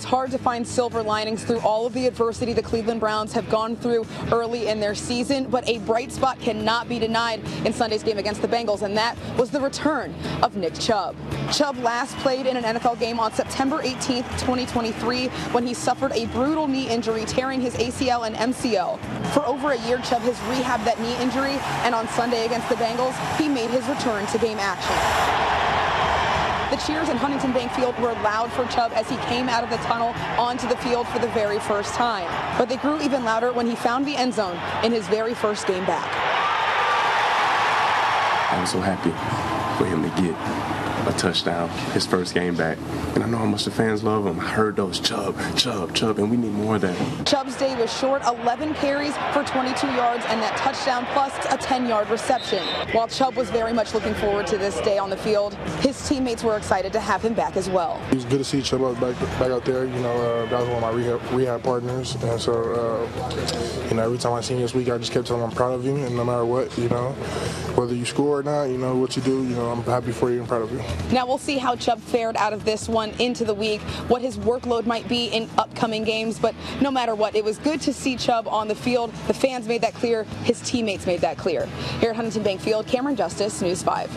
It's hard to find silver linings through all of the adversity the Cleveland Browns have gone through early in their season, but a bright spot cannot be denied in Sunday's game against the Bengals, and that was the return of Nick Chubb. Chubb last played in an NFL game on September 18, 2023, when he suffered a brutal knee injury, tearing his ACL and MCL. For over a year, Chubb has rehabbed that knee injury, and on Sunday against the Bengals, he made his return to game action. Cheers in Huntington Bank Field were loud for Chubb as he came out of the tunnel onto the field for the very first time. But they grew even louder when he found the end zone in his very first game back. I was so happy for him to get a touchdown, his first game back. And I know how much the fans love him. I heard those Chubb, Chubb, Chubb, and we need more of that. Chubb's day was short, 11 carries for 22 yards and that touchdown plus a 10-yard reception. While Chubb was very much looking forward to this day on the field, his teammates were excited to have him back as well. It was good to see Chubb back, back out there. You know, uh, that was one of my rehab, rehab partners. And so, uh, you know, every time I seen you this week, I just kept telling him I'm proud of you. And no matter what, you know, whether you score or not, you know, what you do, you know, I'm happy for you and proud of you. Now we'll see how Chubb fared out of this one into the week, what his workload might be in upcoming games. But no matter what, it was good to see Chubb on the field. The fans made that clear. His teammates made that clear. Here at Huntington Bank Field, Cameron Justice, News 5.